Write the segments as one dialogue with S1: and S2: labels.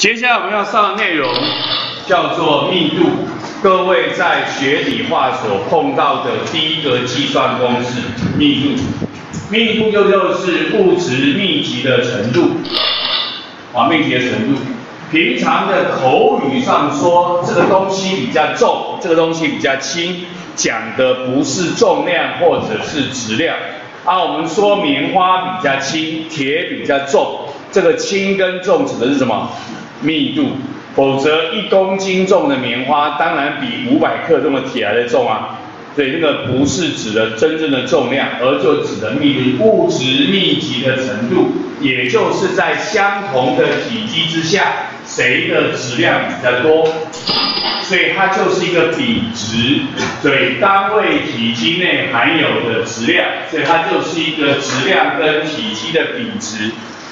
S1: 接下来我们要上的内容叫做密度，各位在学理化所碰到的第一个计算公式，密度。密度就就是物质密集的程度，啊，密集的程度。平常的口语上说这个东西比较重，这个东西比较轻，讲的不是重量或者是质量。啊，我们说棉花比较轻，铁比较重，这个轻跟重指的是什么？密度。否则一公斤重的棉花当然比五百克重的铁来的重啊。所以这个不是指的真正的重量，而就指的密度，物质密集的程度，也就是在相同的体积之下，谁的质量比较多。所以它就是一个比值，所以单位体积内含有的质量，所以它就是一个质量跟体积的比值，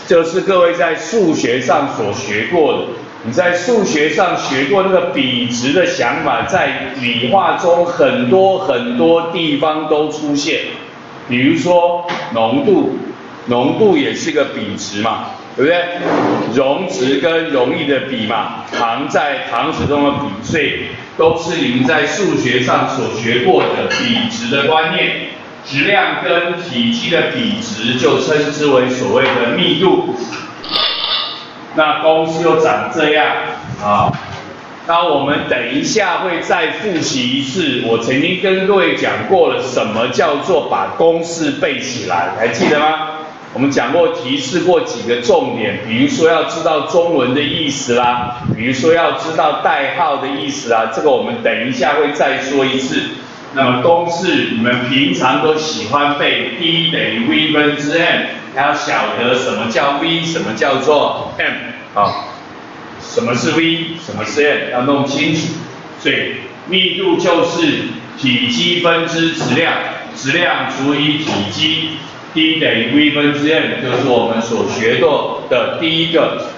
S1: 就是各位在数学上所学过的。你在数学上学过那个比值的想法，在理化中很多很多地方都出现，比如说浓度，浓度也是个比值嘛，对不对？溶质跟溶液的比嘛，糖在糖水中的比，所以都是你们在数学上所学过的比值的观念。质量跟体积的比值就称之为所谓的密度。那公式又长这样啊？那我们等一下会再复习一次。我曾经跟各位讲过了，什么叫做把公式背起来？还记得吗？我们讲过，提示过几个重点，比如说要知道中文的意思啦，比如说要知道代号的意思啦。这个我们等一下会再说一次。那么公式你们平常都喜欢背，d 等于 v 分之 m，要晓得什么叫 v，什么叫做 m，好，什么是 v，什么是 m，要弄清楚。所以密度就是体积分之质量，质量除以体积，d 等于 v 分之 m，就是我们所学过的第一个。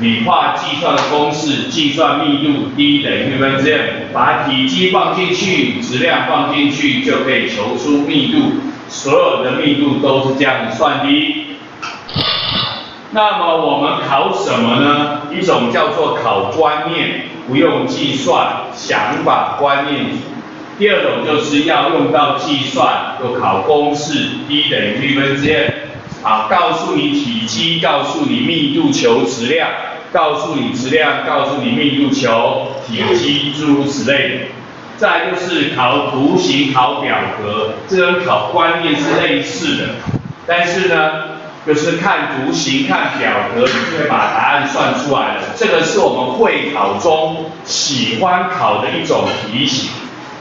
S1: 理化计算的公式，计算密度 d 等于 v 分之 m，把体积放进去，质量放进去，就可以求出密度。所有的密度都是这样算的。那么我们考什么呢？一种叫做考观念，不用计算，想法观念。第二种就是要用到计算，就考公式 d 等于 v 分之 m，啊，告诉你体积，告诉你密度，求质量。告诉你质量，告诉你密度求体积，诸如此类。再就是考图形、考表格，这跟考观念是类似的。但是呢，就是看图形、看表格，你就会把答案算出来了。这个是我们会考中喜欢考的一种题型，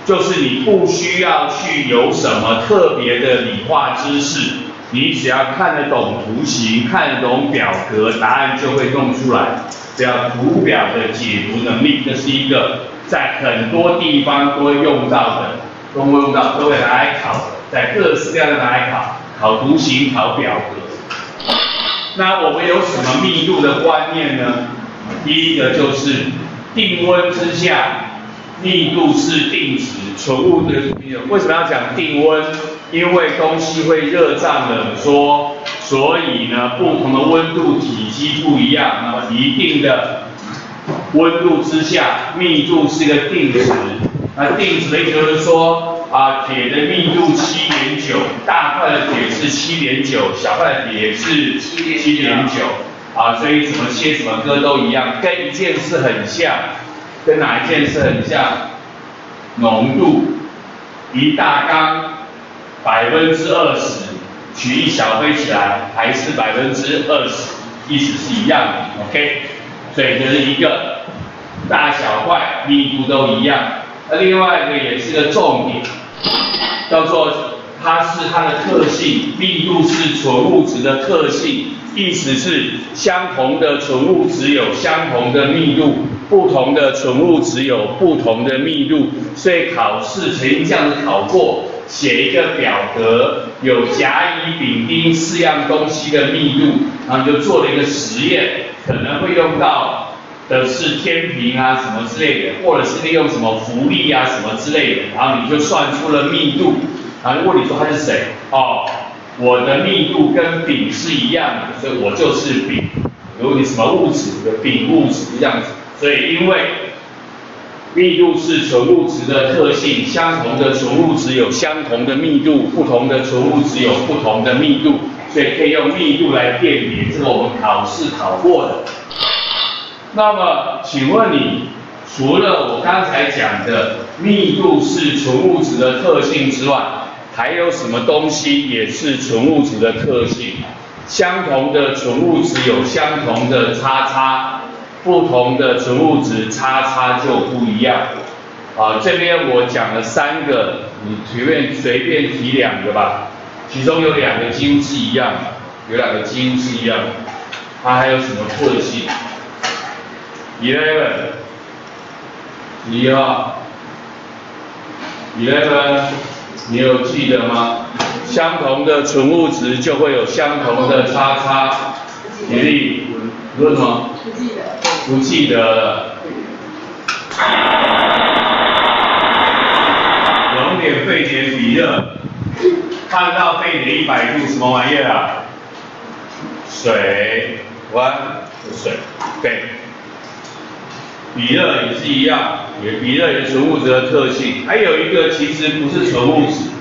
S1: 就是你不需要去有什么特别的理化知识。你只要看得懂图形，看得懂表格，答案就会弄出来。只要图表的解读能力，这是一个在很多地方都会用到的，都会用到，都会拿来考，在各式各样的拿来考，考图形，考表格。那我们有什么密度的观念呢？第一个就是定温之下。密度是定值，纯物的密度。为什么要讲定温？因为东西会热胀冷缩，所以呢，不同的温度体积不一样。那么一定的温度之下，密度是一个定值。那定值的意思就是说，啊，铁的密度七点九，大块的铁是七点九，小块的铁是七点九。啊，所以怎么切怎么割都一样，跟一件事很像。跟哪一件事很像？浓度一大缸百分之二十，取一小杯起来还是百分之二十，意思是一样的，OK？所以这是一个大小块密度都一样。那另外一个也是个重点，叫做它是它的特性，密度是纯物质的特性，意思是相同的纯物质有相同的密度。不同的纯物质有不同的密度，所以考试曾经这样子考过，写一个表格，有甲、乙、丙、丁四样东西的密度，然后就做了一个实验，可能会用到的是天平啊什么之类的，或者是利用什么浮力啊什么之类的，然后你就算出了密度，然后问你说他是谁？哦，我的密度跟丙是一样的，所以我就是丙。有你什么物质的丙物质这样子，所以因为密度是纯物质的特性，相同的纯物质有相同的密度，不同的纯物质有不同的密度，所以可以用密度来辨别，这个我们考试考过的。那么，请问你除了我刚才讲的密度是纯物质的特性之外，还有什么东西也是纯物质的特性？相同的纯物质有相同的叉叉，不同的纯物质叉叉就不一样。啊，这边我讲了三个，你随便随便提两个吧。其中有两个基因是一样，有两个基因是一样。它还有什么特性？Eleven，一号，Eleven，你有记得吗？相同的纯物质就会有相同的叉叉，比例，说什么？不记得。不记得了。熔点、沸点、比热，看到沸点一百度，什么玩意儿啊？水温水，对。比热也是一样，也比热也是物质的特性。还有一个其实不是纯物质。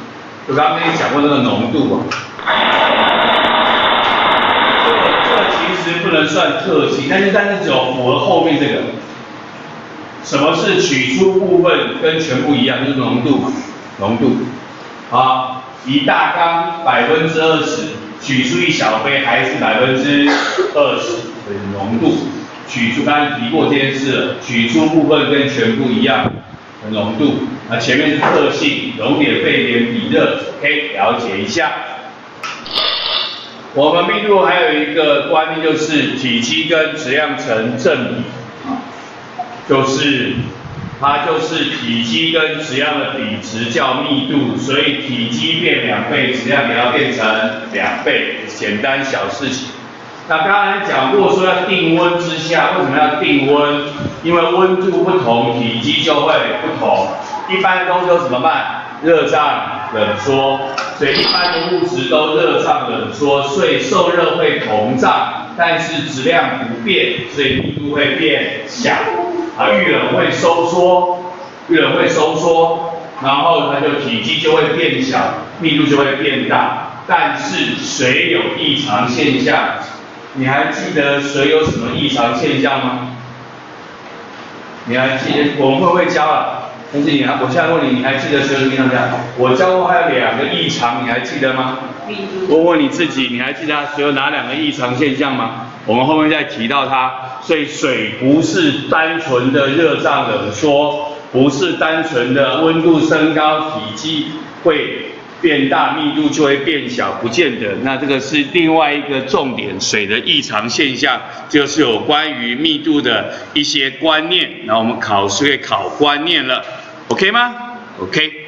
S1: 我刚刚跟你讲过那个浓度啊，其实不能算特性，但是但是只有符合后面这个，什么是取出部分跟全部一样，就是浓度，浓度，好，一大缸百分之二十，取出一小杯还是百分之二十，所以浓度，取出刚刚提过这件事了，取出部分跟全部一样。浓度，那前面是特性，熔点、沸点、比热，OK，了解一下。我们密度还有一个观念就是体积跟质量成正比，就是它就是体积跟质量的比值叫密度，所以体积变两倍，质量也要变成两倍，简单小事情。那刚才讲过说要定温之下，为什么要定温？因为温度不同，体积就会不同。一般东西都怎么办？热胀冷缩，所以一般的物质都热胀冷缩，所以受热会膨胀，但是质量不变，所以密度会变小。啊，遇冷会收缩，遇冷会收缩，然后它就体积就会变小，密度就会变大。但是水有异常现象。你还记得水有什么异常现象吗？你还记得我们会不会教啊？但是你还，我现在问你，你还记得水有什么异常现象？我教过还有两个异常，你还记得吗？问问你自己，你还记得水有哪两个异常现象吗？我们后面再提到它。所以水不是单纯的热胀冷缩，不是单纯的温度升高，体积会。变大密度就会变小，不见得。那这个是另外一个重点，水的异常现象，就是有关于密度的一些观念。那我们考试会考观念了，OK 吗？OK。